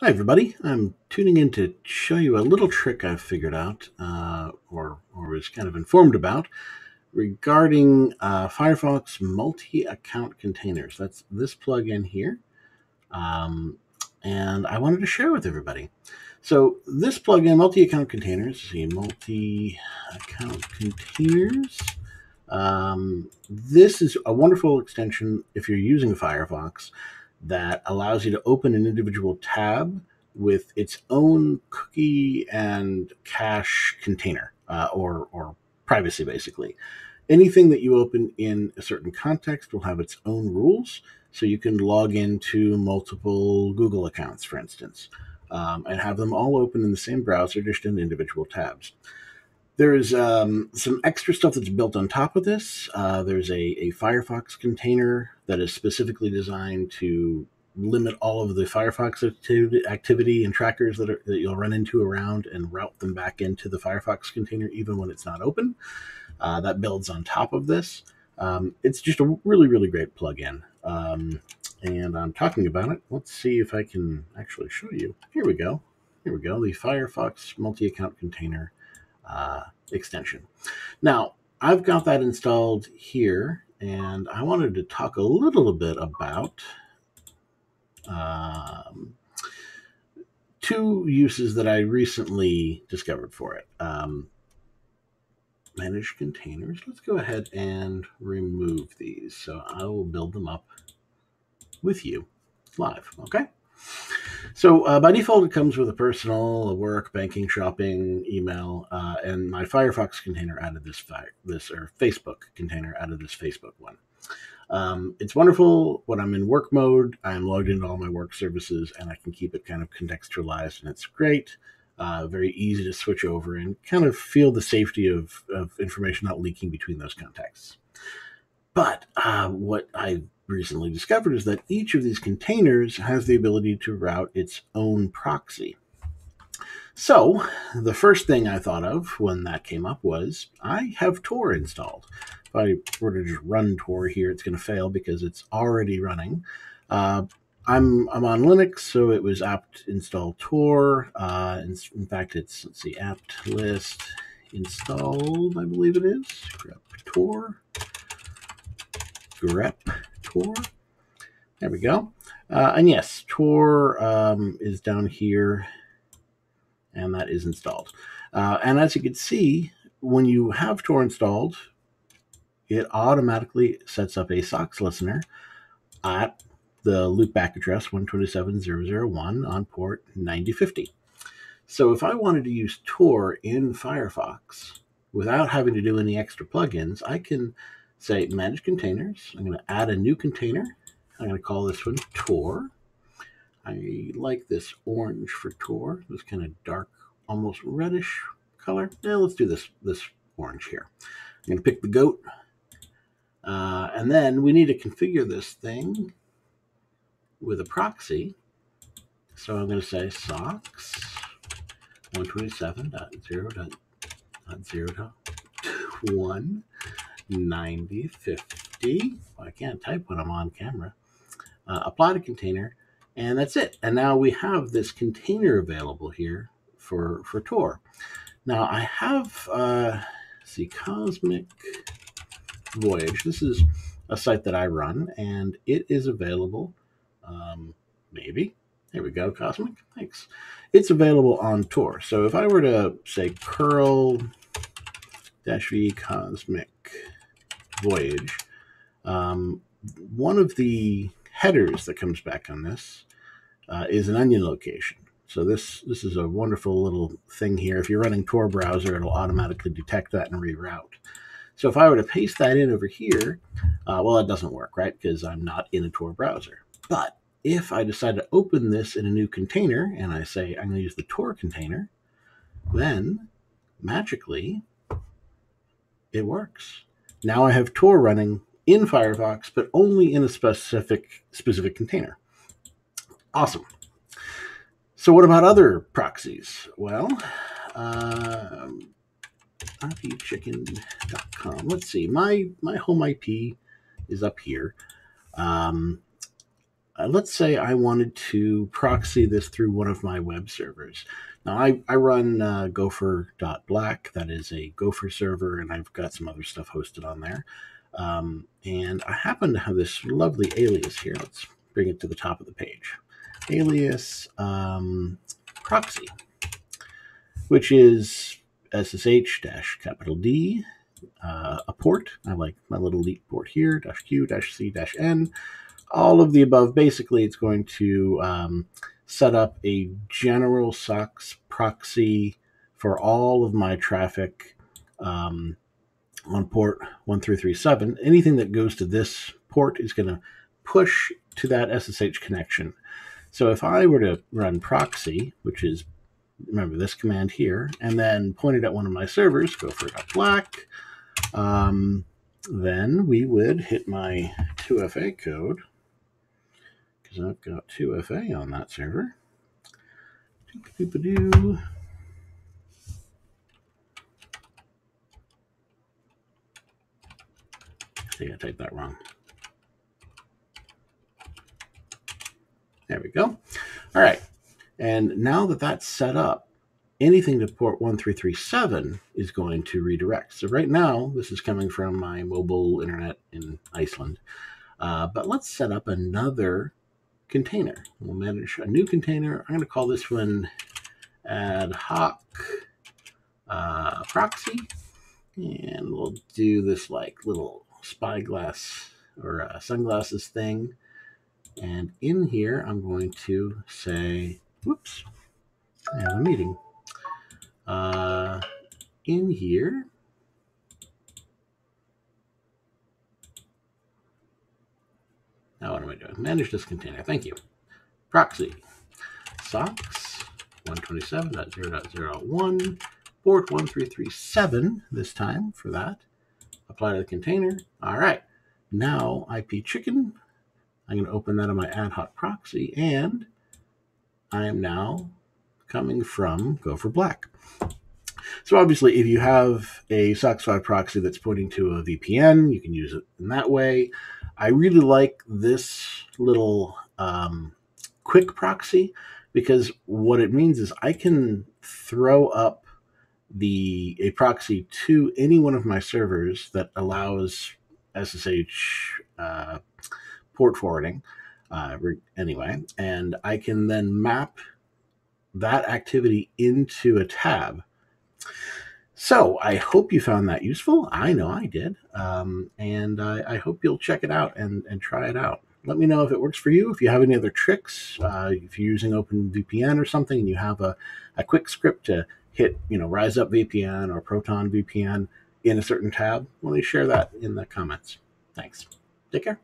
Hi, everybody. I'm tuning in to show you a little trick I've figured out, uh, or, or was kind of informed about, regarding uh, Firefox multi-account containers. That's this plugin here. Um, and I wanted to share with everybody. So this plugin, multi-account containers, see, multi-account containers. Um, this is a wonderful extension if you're using Firefox that allows you to open an individual tab with its own cookie and cache container uh, or, or privacy, basically. Anything that you open in a certain context will have its own rules. So you can log into multiple Google accounts, for instance, um, and have them all open in the same browser, just in individual tabs. There's um, some extra stuff that's built on top of this. Uh, there's a, a Firefox container that is specifically designed to limit all of the Firefox activity, activity and trackers that, are, that you'll run into around and route them back into the Firefox container even when it's not open. Uh, that builds on top of this. Um, it's just a really, really great plugin. Um, and I'm talking about it. Let's see if I can actually show you. Here we go. Here we go. The Firefox multi-account container uh, extension. Now, I've got that installed here, and I wanted to talk a little bit about um, two uses that I recently discovered for it. Um, manage containers. Let's go ahead and remove these. So I will build them up with you live, okay? So uh, by default, it comes with a personal, a work, banking, shopping, email, uh, and my Firefox container added this this or Facebook container out of this Facebook one. Um, it's wonderful when I'm in work mode. I'm logged into all my work services, and I can keep it kind of contextualized, and it's great. Uh, very easy to switch over and kind of feel the safety of, of information not leaking between those contexts. But uh, what I recently discovered is that each of these containers has the ability to route its own proxy. So, the first thing I thought of when that came up was I have Tor installed. If I were to just run Tor here, it's going to fail because it's already running. Uh, I'm I'm on Linux, so it was apt install Tor. Uh, in, in, fact, it's let's see, apt list installed. I believe it is grep Tor. grep Tor. There we go. Uh, and yes, Tor um, is down here, and that is installed. Uh, and as you can see, when you have Tor installed, it automatically sets up a SOCKS listener at the loopback address 127.0.0.1 on port 9050. So if I wanted to use Tor in Firefox without having to do any extra plugins, I can say manage containers. I'm going to add a new container. I'm going to call this one Tor. I like this orange for Tor, this kind of dark, almost reddish color. Now let's do this, this orange here. I'm going to pick the goat. Uh, and then we need to configure this thing with a proxy. So I'm going to say socks 127.0.0.1 90, 50. Well, I can't type when I'm on camera. Uh, apply to container, and that's it. And now we have this container available here for, for Tor. Now I have, uh, see, Cosmic Voyage. This is a site that I run, and it is available, um, maybe. There we go, Cosmic. Thanks. It's available on Tor. So if I were to say curl dash v cosmic voyage, um, one of the headers that comes back on this uh, is an onion location. So this this is a wonderful little thing here. If you're running Tor browser, it'll automatically detect that and reroute. So if I were to paste that in over here, uh, well, that doesn't work, right? Because I'm not in a Tor browser. But if I decide to open this in a new container and I say I'm going to use the Tor container, then magically it works. Now I have Tor running in Firefox, but only in a specific specific container. Awesome. So what about other proxies? Well, um, ipchicken.com. Let's see. My my home IP is up here. Um, uh, let's say I wanted to proxy this through one of my web servers. Now, I, I run uh, gopher.black. That is a Gopher server, and I've got some other stuff hosted on there. Um, and I happen to have this lovely alias here. Let's bring it to the top of the page. Alias um, proxy, which is SSH dash capital D, uh, a port. I like my little leet port here, dash Q dash C dash N. All of the above. Basically, it's going to um, set up a general SOCKS proxy for all of my traffic um, on port 1337. Anything that goes to this port is going to push to that SSH connection. So if I were to run proxy, which is, remember this command here, and then point it at one of my servers, go for black, um, then we would hit my 2FA code, because I've got 2FA on that server. I think I typed that wrong. There we go. All right. And now that that's set up, anything to port 1337 is going to redirect. So right now, this is coming from my mobile internet in Iceland. Uh, but let's set up another container. We'll manage a new container. I'm going to call this one ad hoc uh, proxy. And we'll do this like little spyglass or uh, sunglasses thing. And in here, I'm going to say, whoops, I have a meeting. Uh, in here, now what am I doing? Manage this container. Thank you. Proxy. SOCKS 127.0.0.1, port 1337 this time for that. Apply to the container. All right. Now IP chicken I'm going to open that on my ad hoc proxy, and I am now coming from Gopher Black. So obviously, if you have a SOCKS 5 proxy that's pointing to a VPN, you can use it in that way. I really like this little um, quick proxy because what it means is I can throw up the a proxy to any one of my servers that allows SSH uh, port forwarding uh, anyway, and I can then map that activity into a tab. So I hope you found that useful. I know I did. Um, and I, I, hope you'll check it out and, and try it out. Let me know if it works for you. If you have any other tricks, uh, if you're using OpenVPN or something and you have a, a quick script to hit, you know, Rise Up VPN or Proton VPN in a certain tab, let me share that in the comments. Thanks. Take care.